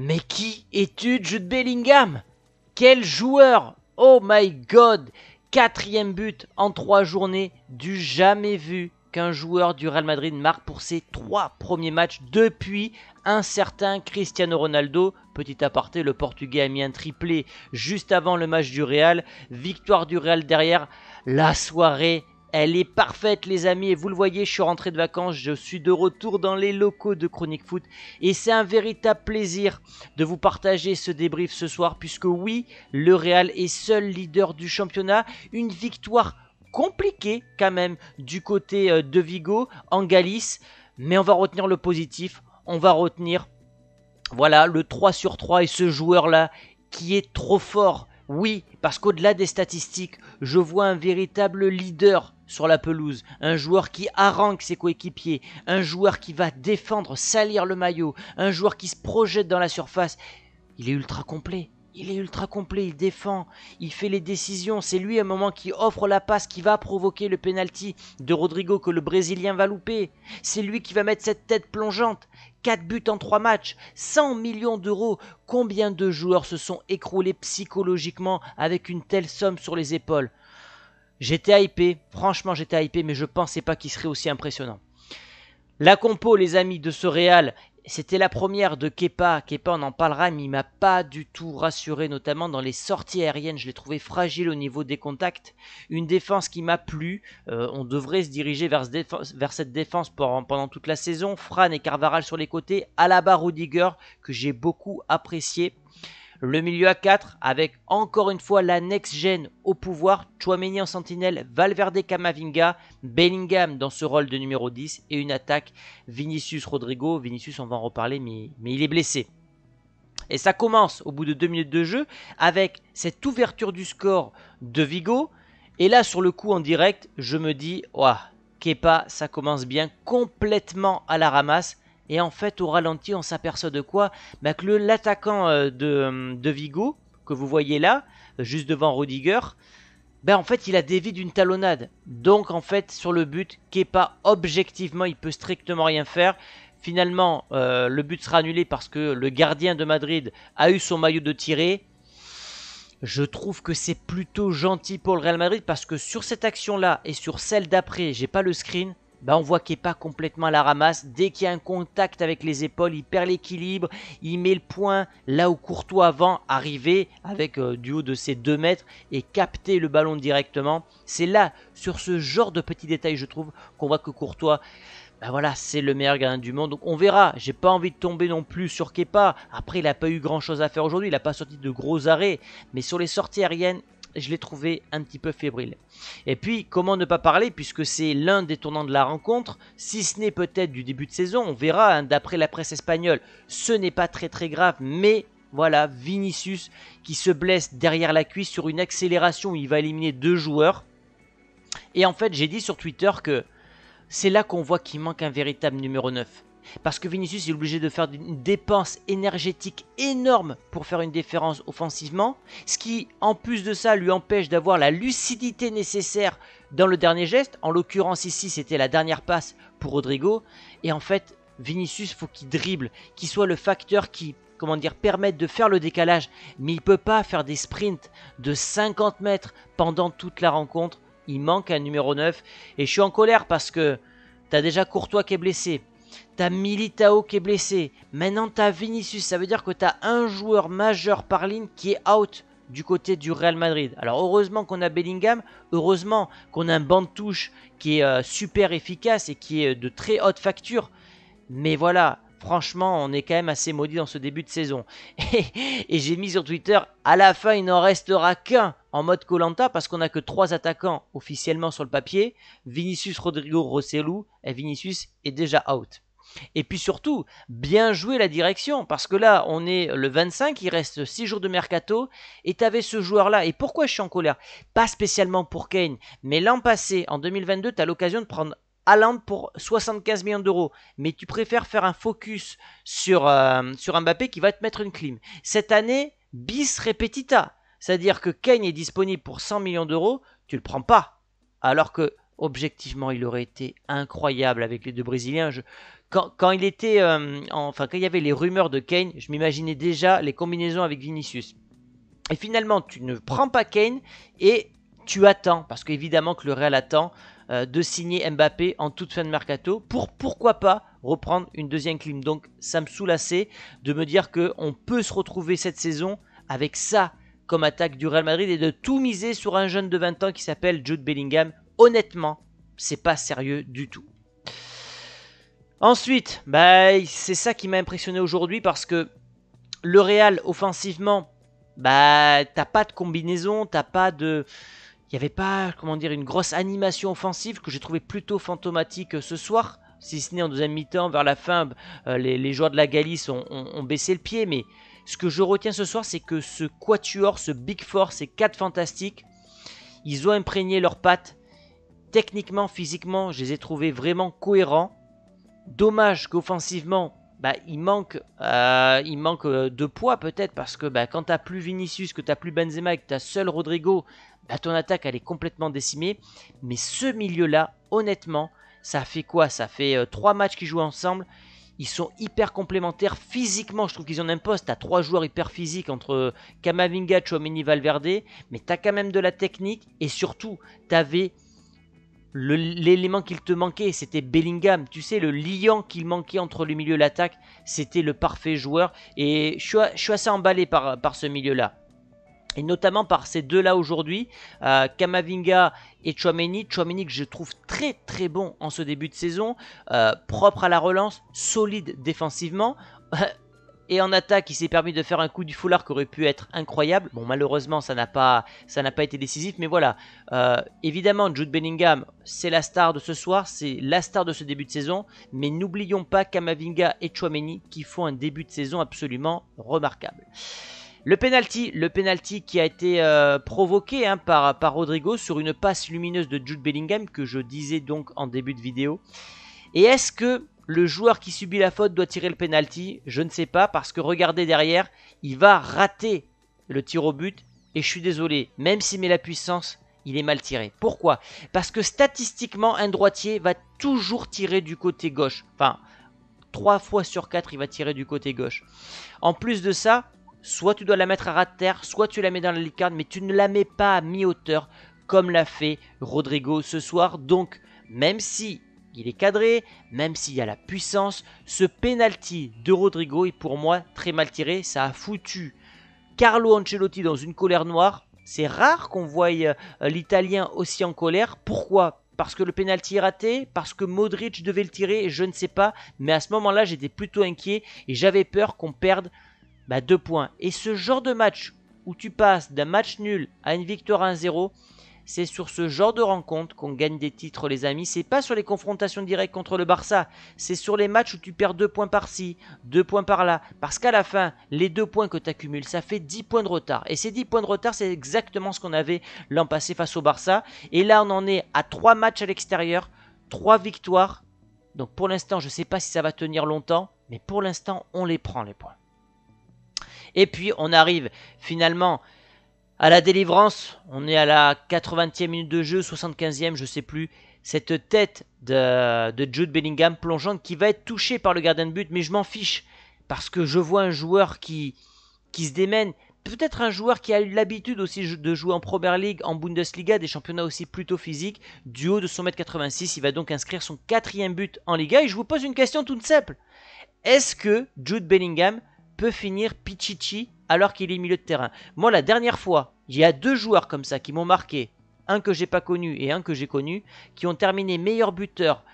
Mais qui es-tu, Jude Bellingham? Quel joueur? Oh my god Quatrième but en trois journées, du jamais vu qu'un joueur du Real Madrid marque pour ses trois premiers matchs depuis un certain Cristiano Ronaldo. Petit aparté, le Portugais a mis un triplé juste avant le match du Real. Victoire du Real derrière. La soirée elle est parfaite les amis et vous le voyez, je suis rentré de vacances, je suis de retour dans les locaux de Chronique Foot et c'est un véritable plaisir de vous partager ce débrief ce soir puisque oui, le Real est seul leader du championnat, une victoire compliquée quand même du côté euh, de Vigo en Galice, mais on va retenir le positif, on va retenir voilà le 3 sur 3 et ce joueur là qui est trop fort. Oui, parce qu'au-delà des statistiques, je vois un véritable leader sur la pelouse, un joueur qui harangue ses coéquipiers, un joueur qui va défendre, salir le maillot, un joueur qui se projette dans la surface. Il est ultra complet. Il est ultra complet, il défend, il fait les décisions. C'est lui à un moment qui offre la passe qui va provoquer le penalty de Rodrigo que le Brésilien va louper. C'est lui qui va mettre cette tête plongeante. 4 buts en 3 matchs, 100 millions d'euros. Combien de joueurs se sont écroulés psychologiquement avec une telle somme sur les épaules? J'étais hypé, franchement j'étais hypé, mais je pensais pas qu'il serait aussi impressionnant. La compo, les amis, de ce Real, c'était la première de Kepa. Kepa, on en parlera, mais il m'a pas du tout rassuré, notamment dans les sorties aériennes. Je l'ai trouvé fragile au niveau des contacts. Une défense qui m'a plu. Euh, on devrait se diriger vers, cette défense pendant toute la saison. Fran et Carvaral sur les côtés. Alaba Rudiger, que j'ai beaucoup apprécié. Le milieu à 4 avec encore une fois la next-gen au pouvoir, Chouameni en sentinelle, Valverde Camavinga, Bellingham dans ce rôle de numéro 10 et une attaque Vinicius Rodrigo. Vinicius on va en reparler mais, il est blessé. Et ça commence au bout de 2 minutes de jeu avec cette ouverture du score de Vigo. Et là sur le coup en direct je me dis, ouah, Kepa ça commence bien complètement à la ramasse. Et en fait, au ralenti, on s'aperçoit de quoi? Bah, Que l'attaquant euh, de, de, Vigo, que vous voyez là, juste devant Rudiger, bah, en fait, il a dévié d'une talonnade. Donc, en fait, sur le but, Kepa, objectivement, il peut strictement rien faire. Finalement, euh, le but sera annulé parce que le gardien de Madrid a eu son maillot de tiré. Je trouve que c'est plutôt gentil pour le Real Madrid parce que sur cette action-là et sur celle d'après, j'ai pas le screen, bah on voit qu'il n'est pas complètement à la ramasse. Dès qu'il y a un contact avec les épaules, il perd l'équilibre, il met le point là où Courtois avant arrivait avec euh, du haut de ses 2 mètres et capter le ballon directement. C'est là, sur ce genre de petits détails, je trouve, qu'on voit que Courtois, bah voilà, c'est le meilleur gardien du monde. Donc on verra. J'ai pas envie de tomber non plus sur Kepa. Après, il n'a pas eu grand chose à faire aujourd'hui. Il n'a pas sorti de gros arrêts. Mais sur les sorties aériennes, je l'ai trouvé un petit peu fébrile. Et puis, comment ne pas parler, puisque c'est l'un des tournants de la rencontre, si ce n'est peut-être du début de saison, on verra, hein, d'après la presse espagnole, ce n'est pas très très grave, mais voilà, Vinicius qui se blesse derrière la cuisse sur une accélération où il va éliminer deux joueurs. Et en fait, j'ai dit sur Twitter que c'est là qu'on voit qu'il manque un véritable numéro 9. Parce que Vinicius est obligé de faire une dépense énergétique énorme pour faire une différence offensivement. Ce qui, en plus de ça, lui empêche d'avoir la lucidité nécessaire dans le dernier geste. En l'occurrence ici, c'était la dernière passe pour Rodrigo. Et en fait, Vinicius, faut qu'il dribble, qu'il soit le facteur qui comment dire, permette de faire le décalage, mais il peut pas faire des sprints de 50 mètres pendant toute la rencontre. Il manque un numéro 9 et je suis en colère parce que tu as déjà Courtois qui est blessé, T'as Militao qui est blessé. Maintenant, t'as Vinicius. Ça veut dire que t'as un joueur majeur par ligne qui est out du côté du Real Madrid. Alors heureusement qu'on a Bellingham, heureusement qu'on a un banc de touche qui est euh, super efficace et qui est de très haute facture. Mais voilà, franchement, on est quand même assez maudit dans ce début de saison. Et, j'ai mis sur Twitter, à la fin, il n'en restera qu'un en mode Colanta parce qu'on n'a que trois attaquants officiellement sur le papier. Vinicius Rodrigo Rossellou et Vinicius est déjà out. Et puis surtout, bien jouer la direction, parce que là, on est le 25, il reste 6 jours de mercato, et tu avais ce joueur-là. Et pourquoi je suis en colère? Pas spécialement pour Kane, mais l'an passé, en 2022, tu as l'occasion de prendre Haaland pour 75 millions d'euros, mais tu préfères faire un focus sur, euh, sur Mbappé qui va te mettre une clim. Cette année, bis repetita, c'est-à-dire que Kane est disponible pour 100 millions d'euros, tu le prends pas. Alors que objectivement, il aurait été incroyable avec les deux Brésiliens. quand, il était, enfin quand il y avait les rumeurs de Kane, je m'imaginais déjà les combinaisons avec Vinicius. Et finalement, tu ne prends pas Kane et tu attends, parce qu'évidemment que le Real attend euh, de signer Mbappé en toute fin de mercato pour pourquoi pas reprendre une deuxième clim. Donc ça me saoule de me dire qu'on peut se retrouver cette saison avec ça comme attaque du Real Madrid et de tout miser sur un jeune de 20 ans qui s'appelle Jude Bellingham. Honnêtement, c'est pas sérieux du tout. Ensuite, bah, c'est ça qui m'a impressionné aujourd'hui parce que le Real offensivement, bah t'as pas de combinaison, t'as pas de il n'y avait pas, comment dire, une grosse animation offensive que j'ai trouvé plutôt fantomatique euh, ce soir. Si ce n'est en deuxième mi-temps, vers la fin, euh, les, joueurs de la Galice ont, baissé le pied. Mais ce que je retiens ce soir, c'est que ce quatuor, ce Big Four, ces quatre fantastiques, ils ont imprégné leurs pattes. Techniquement, physiquement, je les ai trouvés vraiment cohérents. Dommage qu'offensivement, bah, il manque, euh, il manque de poids peut-être parce que bah, quand t'as plus Vinicius, que t'as plus Benzema et que t'as seul Rodrigo, bah, ton attaque elle est complètement décimée. Mais ce milieu-là, honnêtement, ça fait quoi? Ça fait euh, trois matchs qu'ils jouent ensemble. Ils sont hyper complémentaires physiquement. Je trouve qu'ils ont un poste. T'as trois joueurs hyper physiques entre Kamavinga, Chouameni, Valverde. Mais t'as quand même de la technique. Et surtout, t'avais l'élément qu'il te manquait, c'était Bellingham. Tu sais, le liant qu'il manquait entre le milieu et l'attaque, c'était le parfait joueur. Et je suis, assez emballé par, ce milieu-là et notamment par ces deux-là aujourd'hui, euh, Kamavinga et Chouameni. Chouameni que je trouve très très bon en ce début de saison, euh, propre à la relance, solide défensivement. Et en attaque, il s'est permis de faire un coup du foulard qui aurait pu être incroyable. Bon, malheureusement, ça n'a pas, été décisif, mais voilà. Euh, évidemment, Jude Bellingham, c'est la star de ce soir, c'est la star de ce début de saison. Mais n'oublions pas Kamavinga et Chouameni qui font un début de saison absolument remarquable. Le penalty, le penalty qui a été euh, provoqué hein, par, par Rodrigo sur une passe lumineuse de Jude Bellingham que je disais donc en début de vidéo. Et est-ce que le joueur qui subit la faute doit tirer le penalty Je ne sais pas parce que regardez derrière, il va rater le tir au but et je suis désolé, même s'il met la puissance, il est mal tiré. Pourquoi? Parce que statistiquement, un droitier va toujours tirer du côté gauche. Enfin, 3 fois sur 4, il va tirer du côté gauche. En plus de ça, Soit tu dois la mettre à ras de terre, soit tu la mets dans la lucarne, mais tu ne la mets pas à mi-hauteur comme l'a fait Rodrigo ce soir. Donc, même si il est cadré, même s'il y a la puissance, ce penalty de Rodrigo est pour moi très mal tiré. Ça a foutu Carlo Ancelotti dans une colère noire. C'est rare qu'on voie euh, l'Italien aussi en colère. Pourquoi? Parce que le penalty est raté, parce que Modric devait le tirer, je ne sais pas. Mais à ce moment-là, j'étais plutôt inquiet et j'avais peur qu'on perde bah, deux points. Et ce genre de match où tu passes d'un match nul à une victoire 1-0, c'est sur ce genre de rencontre qu'on gagne des titres, les amis. C'est pas sur les confrontations directes contre le Barça. C'est sur les matchs où tu perds deux points par-ci, deux points par-là. Parce qu'à la fin, les deux points que tu accumules, ça fait 10 points de retard. Et ces 10 points de retard, c'est exactement ce qu'on avait l'an passé face au Barça. Et là, on en est à trois matchs à l'extérieur, trois victoires. Donc pour l'instant, je ne sais pas si ça va tenir longtemps. Mais pour l'instant, on les prend, les points. Et puis on arrive finalement à la délivrance. On est à la 80e minute de jeu, 75e, je sais plus. Cette tête de, Jude Bellingham plongeante qui va être touchée par le gardien de but, mais je m'en fiche. Parce que je vois un joueur qui, qui se démène. Peut-être un joueur qui a eu l'habitude aussi de jouer en Premier League, en Bundesliga, des championnats aussi plutôt physiques. Du haut de son mètre 86, il va donc inscrire son quatrième but en Liga. Et je vous pose une question toute simple. Est-ce que Jude Bellingham peut finir Pichichi alors qu'il est milieu de terrain. Moi, la dernière fois, il y a deux joueurs comme ça qui m'ont marqué, un que j'ai pas connu et un que j'ai connu, qui ont terminé meilleur buteur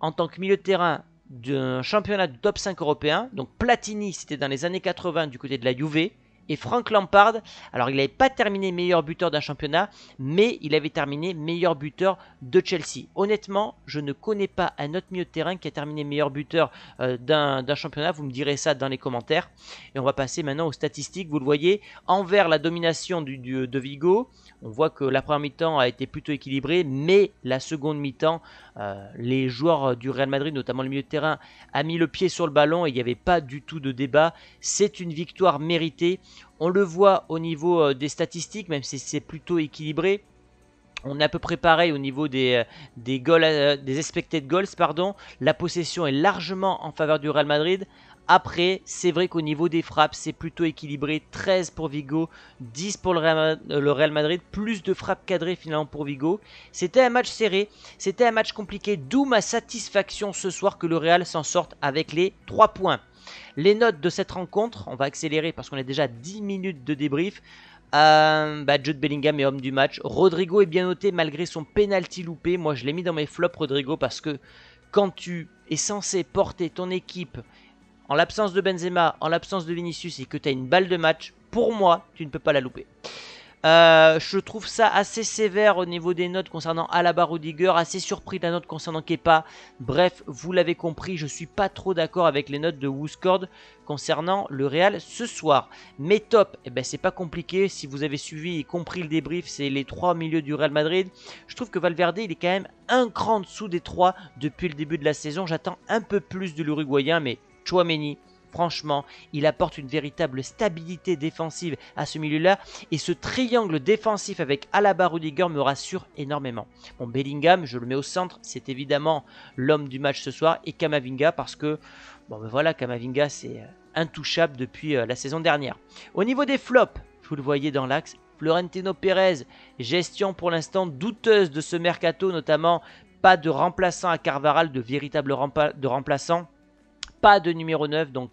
en tant que milieu de terrain d'un championnat de top 5 européen. Donc Platini, c'était dans les années 80 du côté de la Juve. Et Frank Lampard, alors il n'avait pas terminé meilleur buteur d'un championnat, mais il avait terminé meilleur buteur de Chelsea. Honnêtement, je ne connais pas un autre milieu de terrain qui a terminé meilleur buteur euh, d'un championnat. Vous me direz ça dans les commentaires. Et on va passer maintenant aux statistiques. Vous le voyez, envers la domination de Vigo, on voit que la première mi-temps a été plutôt équilibrée, mais la seconde mi-temps, euh, les joueurs du Real Madrid, notamment le milieu de terrain, a mis le pied sur le ballon et il n'y avait pas du tout de débat. C'est une victoire méritée. On le voit au niveau euh, des statistiques, même si c'est plutôt équilibré. On est à peu près pareil au niveau des, euh, des, goals, euh, des expected goals. Pardon. La possession est largement en faveur du Real Madrid. Après, c'est vrai qu'au niveau des frappes, c'est plutôt équilibré. 13 pour Vigo, 10 pour le Real Madrid, plus de frappes cadrées finalement pour Vigo. C'était un match serré, c'était un match compliqué, d'où ma satisfaction ce soir que le Real s'en sorte avec les 3 points. Les notes de cette rencontre, on va accélérer parce qu'on a déjà 10 minutes de débrief. Euh, bah, Jude Bellingham est homme du match. Rodrigo est bien noté malgré son penalty loupé. Moi, je l'ai mis dans mes flops, Rodrigo, parce que quand tu es censé porter ton équipe en l'absence de Benzema, en l'absence de Vinicius et que tu as une balle de match, pour moi, tu ne peux pas la louper. Euh, je trouve ça assez sévère au niveau des notes concernant Alaba Rudiger, assez surpris de la note concernant Kepa. Bref, vous l'avez compris, je suis pas trop d'accord avec les notes de Wooscord concernant le Real ce soir. Mais top, eh ben c'est pas compliqué, si vous avez suivi et compris le débrief, c'est les trois milieux du Real Madrid. Je trouve que Valverde, il est quand même un cran dessous des trois depuis le début de la saison. J'attends un peu plus de l'Uruguayen, mais Chouameni, Franchement, il apporte une véritable stabilité défensive à ce milieu-là. Et ce triangle défensif avec Alaba Rudiger me rassure énormément. Bon, Bellingham, je le mets au centre. C'est évidemment l'homme du match ce soir. Et Kamavinga parce que, bon ben voilà, Kamavinga c'est euh, intouchable depuis euh, la saison dernière. Au niveau des flops, vous le voyez dans l'axe, Florentino Pérez, gestion pour l'instant douteuse de ce mercato, notamment pas de remplaçant à Carvaral, de véritable remplaçant pas de numéro 9, donc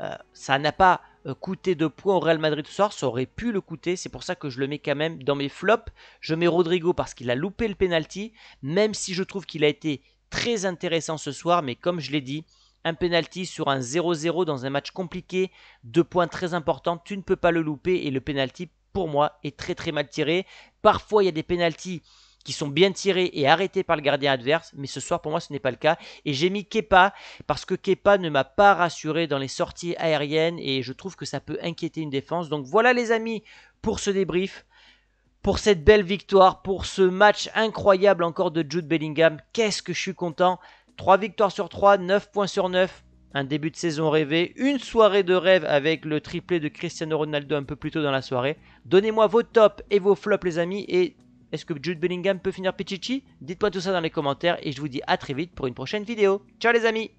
euh, ça n'a pas euh, coûté de points au Real Madrid ce soir, ça aurait pu le coûter, c'est pour ça que je le mets quand même dans mes flops. Je mets Rodrigo parce qu'il a loupé le penalty, même si je trouve qu'il a été très intéressant ce soir, mais comme je l'ai dit, un penalty sur un 0-0 dans un match compliqué, deux points très importants, tu ne peux pas le louper et le penalty pour moi est très très mal tiré. Parfois il y a des penalties qui sont bien tirés et arrêtés par le gardien adverse, mais ce soir pour moi ce n'est pas le cas. Et j'ai mis Kepa parce que Kepa ne m'a pas rassuré dans les sorties aériennes et je trouve que ça peut inquiéter une défense. Donc voilà les amis pour ce débrief, pour cette belle victoire, pour ce match incroyable encore de Jude Bellingham. Qu'est-ce que je suis content 3 victoires sur 3, 9 points sur 9. Un début de saison rêvé, une soirée de rêve avec le triplé de Cristiano Ronaldo un peu plus tôt dans la soirée. Donnez-moi vos tops et vos flops les amis et est-ce que Jude Bellingham peut finir Pichichi? Dites-moi tout ça dans les commentaires et je vous dis à très vite pour une prochaine vidéo. Ciao les amis